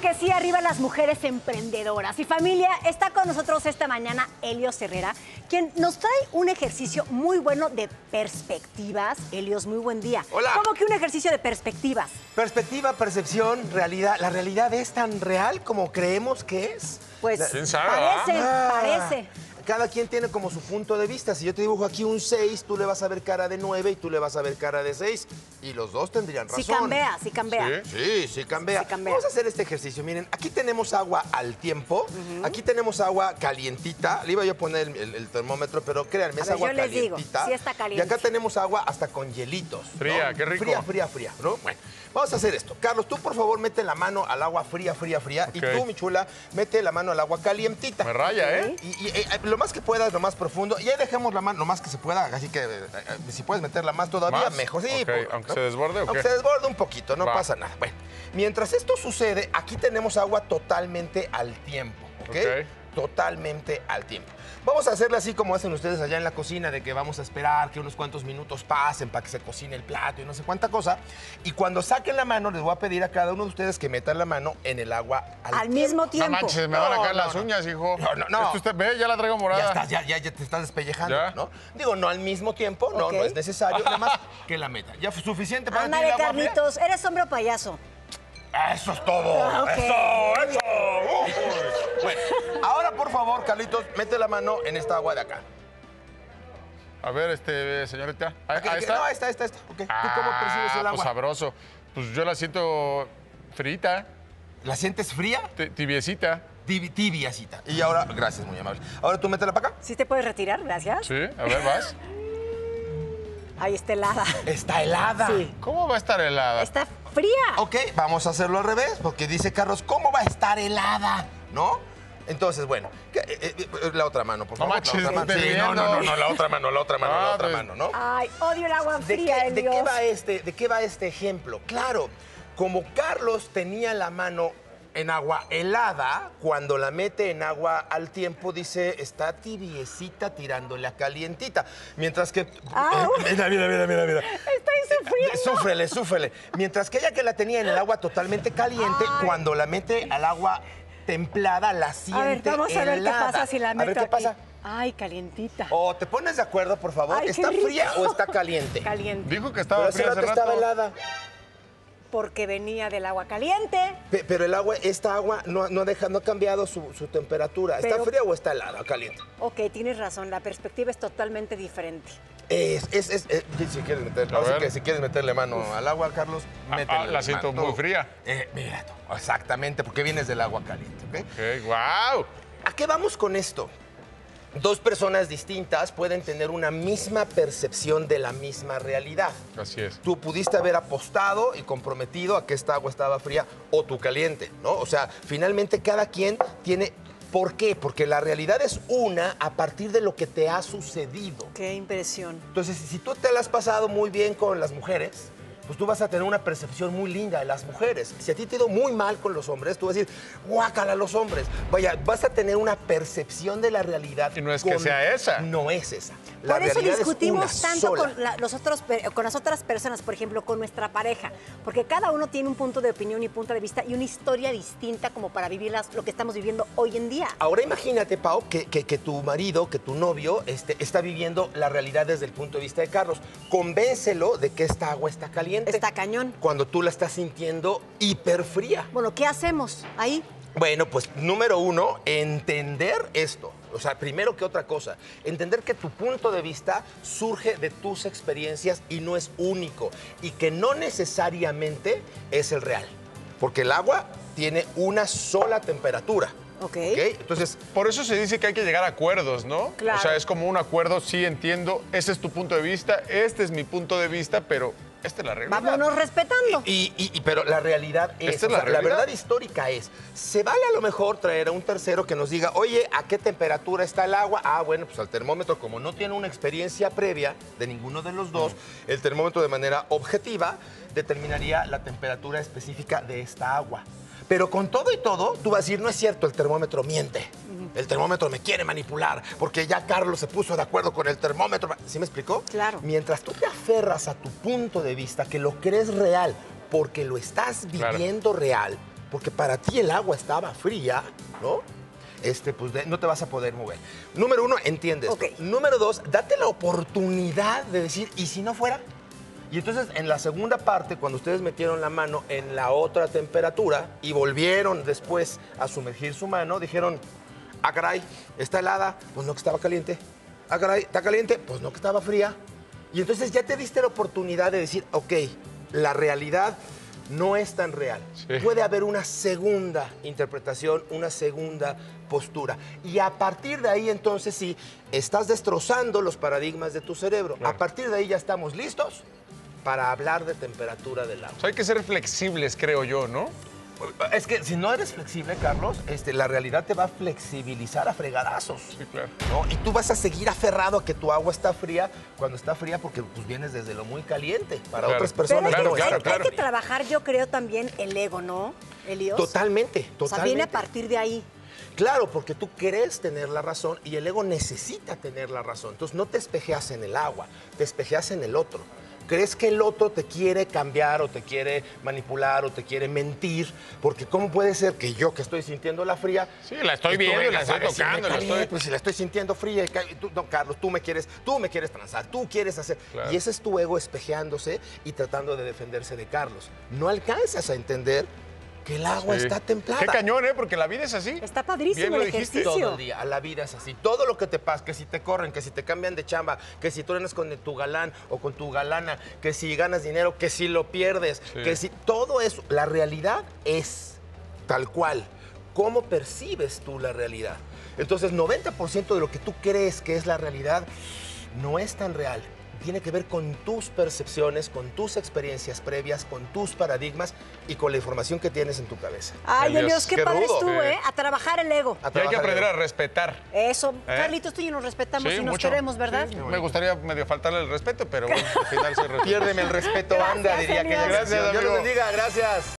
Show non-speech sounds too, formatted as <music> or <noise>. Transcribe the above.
que sí, arriba las mujeres emprendedoras. Y familia, está con nosotros esta mañana Helios Herrera, quien nos trae un ejercicio muy bueno de perspectivas. Helios, muy buen día. Hola. ¿Cómo que un ejercicio de perspectivas? Perspectiva, percepción, realidad. ¿La realidad es tan real como creemos que es? Pues ¿Quién sabe, parece, Ah. parece. Cada quien tiene como su punto de vista. Si yo te dibujo aquí un 6, tú le vas a ver cara de 9 y tú le vas a ver cara de 6. Y los dos tendrían razón. Sí cambia, sí cambia. Sí. Sí, sí cambia. Sí cambia. Vamos a hacer este ejercicio. Miren, aquí tenemos agua al tiempo. Aquí tenemos agua calientita. Le iba yo a poner el, el- el termómetro, pero créanme, A es ver, agua yo les digo, calientita. sí está caliente. Y acá tenemos agua hasta con hielitos. ¿no? Fría, qué rico. Fría, fría, fría. ¿no? Bueno, vamos a hacer esto. Carlos, tú por favor mete la mano al agua fría, fría, fría. Y tú, mi chula, mete la mano al agua calientita. Me raya, ¿eh? Y, y, eh, lo más que puedas, lo más profundo. Y ahí dejemos la mano, lo más que se pueda. Así que eh, eh, si puedes meterla más todavía, ¿Más? mejor. Sí, Ok, por- ¿aunque se desborde o Aunque qué? se desborde un poquito, no Va. pasa nada. Bueno, mientras esto sucede, aquí tenemos agua totalmente al tiempo, ¿ok? Ok. Totalmente al tiempo. Vamos a hacerle así como hacen ustedes allá en la cocina, de que vamos a esperar que unos cuantos minutos pasen para que se cocine el plato y no sé cuánta cosa. Y cuando saquen la mano, les voy a pedir a cada uno de ustedes que metan la mano en el agua al, Al mismo No tiempo. manches, me van a No, caer no, las no. uñas, hijo. No, no, no. Esto usted, ve, ya la traigo Ya morada. estás, ya, ya, ya te estás despellejando, ¿Ya? ¿no? Digo, no al mismo tiempo, no, no es necesario, nada más <laughs> que la meta. ¿Ya fue suficiente para ti Ándale, el agua fría? Carlitos, ¿eres hombre o payaso? Eso es todo. Ah, ok. Eso, eso. Uy. Bueno, por favor, Carlitos, mete la mano en esta agua de acá. A ver, este, señorita. Ahí, Ok, ahí está. No, esta, esta, esta. Ok. ¿Tú cómo percibes el Ah, agua? Pues sabroso. Pues yo la siento frita, ¿La sientes fría? ti- tibiecita. Tibi- tibiacita. Y ahora, gracias, muy amable. Ahora tú métela para acá. ¿Sí te puedes retirar? Gracias. Sí, a ver, vas. <laughs> Ahí está helada. Está helada. Sí. ¿Cómo va a estar helada? Está fría. Ok, vamos a hacerlo al revés, porque dice Carlos, ¿cómo va a estar helada? ¿No? Entonces, bueno, que- eh, eh, la otra mano, por No favor. manches, la otra mano. estoy Sí, no, no, no, la otra mano, la otra mano, la Ah, otra pues- mano, ¿no? Ay, odio el agua ¿De fría, qué, de qué va este, ¿De qué va este ejemplo? Claro, como Carlos tenía la mano en agua helada, cuando la mete en agua al tiempo dice está tibiecita tirándole a calientita. Mientras que. Ah, Eh, mira, mira, mira, mira, mira. Estoy sufriendo. Súfrele, súfrele. Mientras que ella que la tenía en el agua totalmente caliente, Ay. cuando la mete al agua templada, la siente A ver, vamos a ver qué helada. pasa si la A meto ver qué aquí. pasa. Ay, calientita. O te pones de acuerdo, por favor. Ay, ¿Está fría o está caliente? Caliente. Dijo que Pero estaba hace fría hace rato estaba helada. Porque venía del agua caliente. Pe- Pero el agua, esta agua no, no, deja, no ha cambiado su, su temperatura. ¿Está Pero- fría o está helada o caliente? Ok, tienes razón, la perspectiva es totalmente diferente. Es, es, es, es- si, quieres meterle, que si quieres meterle mano al agua, Carlos, Ah, métele ah, la siento mano. muy fría. Eh, mira tú, exactamente, porque vienes del agua caliente, ¿ok? Ok, wow. ¿A qué vamos con esto? Dos personas distintas pueden tener una misma percepción de la misma realidad. Así es. Tú pudiste haber apostado y comprometido a que esta agua estaba fría o tú caliente, ¿no? O sea, finalmente cada quien tiene... ¿Por qué? Porque la realidad es una a partir de lo que te ha sucedido. Qué impresión. Entonces, si tú te la has pasado muy bien con las mujeres, pues tú vas a tener una percepción muy linda de las mujeres. Si a ti te ha ido muy mal con los hombres, tú vas a decir, guácala los hombres. Vaya, vas a tener una percepción de la realidad. Y no es que sea esa. No es esa. La Por eso es discutimos tanto sola. con, la- los otros, per- con las otras personas, por ejemplo, con nuestra pareja, porque cada uno tiene un punto de opinión y punto de vista y una historia distinta como para vivir las- lo que estamos viviendo hoy en día. Ahora imagínate, Pau, que, que- que tu marido, que tu novio, este, está viviendo la realidad desde el punto de vista de Carlos. Convéncelo de que esta agua está caliente. Está cañón. Cuando tú la estás sintiendo hiperfría. Bueno, ¿qué hacemos ahí? Bueno, pues número uno, entender esto. O sea, primero que otra cosa, entender que tu punto de vista surge de tus experiencias y no es único. Y que no necesariamente es el real. Porque el agua tiene una sola temperatura. Ok. ¿ok? Entonces, Por eso se dice que hay que llegar a acuerdos, ¿no? Claro. O sea, es como un acuerdo, sí entiendo, ese es tu punto de vista, este es mi punto de vista, pero esta es la realidad. Vámonos respetando. Y, y- y- pero la realidad es, Esta es o la sea, realidad. verdad histórica es, se vale a lo mejor traer a un tercero que nos diga, oye, ¿a qué temperatura está el agua? Ah, bueno, pues al termómetro, como no tiene una experiencia previa de ninguno de los dos, el termómetro de manera objetiva determinaría la temperatura específica de esta agua. Pero con todo y todo, tú vas a decir, no es cierto, el termómetro miente. El termómetro me quiere manipular, porque ya Carlos se puso de acuerdo con el termómetro. ¿Sí me explicó? Claro. Mientras tú te aferras a tu punto de vista, que lo crees real, porque lo estás Claro. viviendo real, porque para ti el agua estaba fría, ¿no? Este, pues de- no te vas a poder mover. Número uno, entiende esto. Ok. Número dos, date la oportunidad de decir, ¿y si no fuera? Y entonces en la segunda parte, cuando ustedes metieron la mano en la otra temperatura y volvieron después a sumergir su mano, dijeron, ah, caray, está helada, pues no que estaba caliente. Ah, caray, está caliente, pues no que estaba fría. Y entonces ya te diste la oportunidad de decir, ok, la realidad no es tan real. Sí. Puede haber una segunda interpretación, una segunda postura. Y a partir de ahí, entonces, sí, estás destrozando los paradigmas de tu cerebro. A partir de ahí ya estamos listos para hablar de temperatura del agua. O sea, hay que ser flexibles, creo yo, ¿no? Es que si no eres flexible, Carlos, este, la realidad te va a flexibilizar a fregadazos. Sí, claro. ¿no? Y tú vas a seguir aferrado a que tu agua está fría cuando está fría porque pues, vienes desde lo muy caliente. Para Claro. otras Pero personas hay, Claro, que, no hay- está claro, hay fría. que trabajar, yo creo, también el ego, ¿no, Elios? Totalmente, O sea, viene totalmente. a partir de ahí. Claro, porque tú querés tener la razón y el ego necesita tener la razón. Entonces no te espejeas en el agua, te espejeas en el otro. Crees que el otro te quiere cambiar o te quiere manipular o te quiere mentir, porque ¿cómo puede ser que yo que estoy sintiendo la fría... Sí, la estoy viendo y la estoy tocando, la "Caliente, estoy- Pues si la estoy sintiendo fría, y tú, no, Carlos, tú me quieres, tú me quieres transar, tú quieres hacer... Claro. Y ese es tu ego espejeándose y tratando de defenderse de Carlos. No alcanzas a entender que el agua Sí. está templada. Qué cañón, ¿eh? Porque la vida es así. Está padrísimo Bien lo el dijiste. ejercicio. Todo el día, la vida es así. Todo lo que te pasa, que si te corren, que si te cambian de chamba, que si tú eres con tu galán o con tu galana, que si ganas dinero, que si lo pierdes, Sí. que si todo eso, la realidad es tal cual. ¿Cómo percibes tú la realidad? Entonces, 90% de lo que tú crees que es la realidad no es tan real. Tiene que ver con tus percepciones, con tus experiencias previas, con tus paradigmas y con la información que tienes en tu cabeza. Ay, Elios, Elios, qué, qué padre Sí. ¿eh? A trabajar el ego. A Y hay que aprender en- a respetar. Eso. ¿Eh? Carlitos, tú y yo nos respetamos Sí, y nos mucho. queremos, ¿verdad? Sí, me gustaría medio faltarle el respeto, pero bueno, al final se respeta. Piérdeme el respeto, Gracias, anda, diría que Elios. Dios Gracias, los bendiga, gracias.